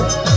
Thank